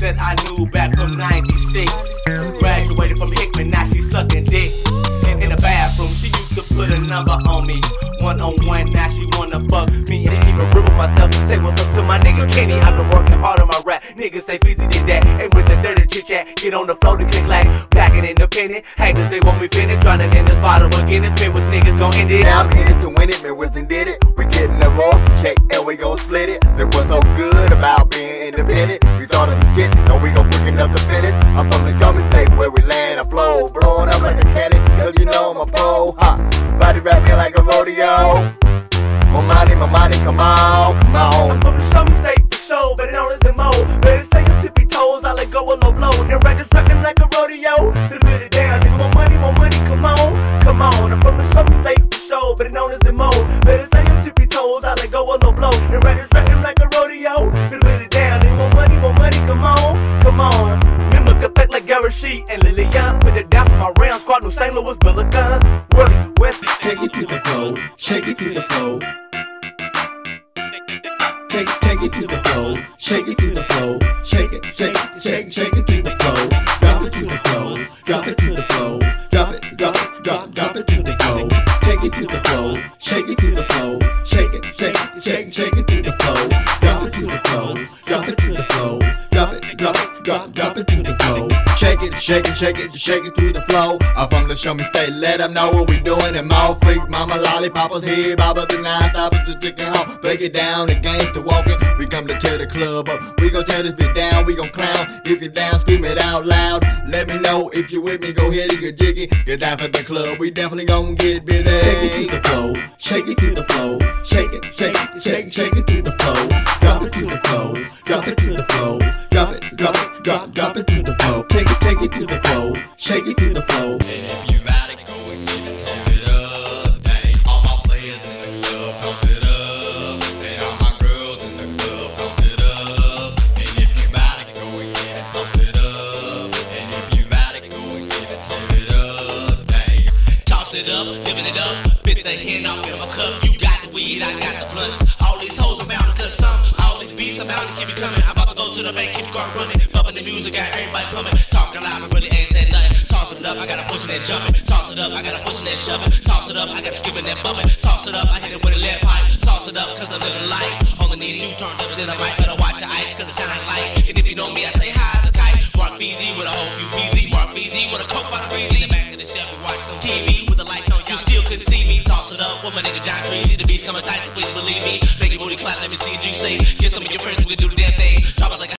that I knew back from 96. Graduated from Hickman, now she sucking dick. In, in the bathroom, she used to put a number on me. One on one, now she wanna fuck me. Didn't even riddle myself. Say what's up to my nigga Kenny. I've been working hard on my rap. Niggas say Feezy did that. And with the dirty chit chat, get on the floor to click like black and independent. Haters, they want me finished. Drowning in this bottle again. This man was niggas gon' end it. Now I'm in it to win it, man, Winston did rodeo. My money, my money, come on, come on. I'm from the show me state for show, better known as the mo. Better stay your tippy toes, I let go a low blow. And records trucking like a rodeo. To the good down, nigga, more money, more money, come on, come on. I'm from the show me state for show, better known as the mo. Better stay your tippy toes, I let go a low blow. And records trucking like a rodeo. To the good down, nigga, more money, more money, come on, come on. Mimic effect like Garrett Sheet and Young. Put it down for my round squad, no St. Louis the flow, shake it to the flow. Take, take it to the flow, shake it to the flow, shake it, shake it, shake, shake it to the flow. Drop it to the flow, drop it to the flow, drop it, drop it, drop, drop it to the flow. Take it to the flow, shake it to the flow, shake it, shake it, shake, shake it to the flow. Drop it to the flow, drop it to the flow, drop it, drop it, drop, drop it to the flow. Shake it, shake it, shake it, shake it to the flow. I'm from the show me state, let them know what we doing. And mouth freak, mama lollipoppers here, baba the nine stoppers to chicken home. Break it down, the game's to walking. We come to tear the club up. We gon' tear this bitch down, we gon' clown. If you're down, scream it out loud. Let me know if you with me, go ahead and get jiggy. Get down for the club, we definitely gon' get busy. Take it to the flow, shake it to the flow, shake it, shake it, shake, shake it to the flow. Drop it to the flow, drop it to the flow, drop it, drop it, drop, drop it to the it, to the flow, shake it to the flow. You it, up. Hey, all my players in the club, pump it up. And all my girls in the club, pump it up. And if you ride it, go and get it, pump it up. And if you ride it, go and get it, pump it up. Hey, toss it up, living it up. Bit the hand off in my cup. You got the weed, I got the blunts. All these hoes I'm bound to cut some. All these beats I'm bound to keep it coming. I'm about to go to the bank, keep the car running. Bumping the music, got everybody pumping talking loud, but really ain't said nothing. Toss it up, I got a pushing and jumping. Toss it up, I got a pushing and shoving. Toss it up, I got a skipping and bumping. Toss it up, I hit it with a lead pipe. Toss it up, cause I'm living life. Only need two turntables in the right. Better watch your eyes, cause it shine like light. And if you know me, I stay high as a kite. Mark Feezy with a whole QPZ. Mark Feezy with a coke by the breezy. In the back of the Chevy, watch some TV with the lights on. You still couldn't see me. Toss it up with my nigga John Trees. The beast coming tight, so please believe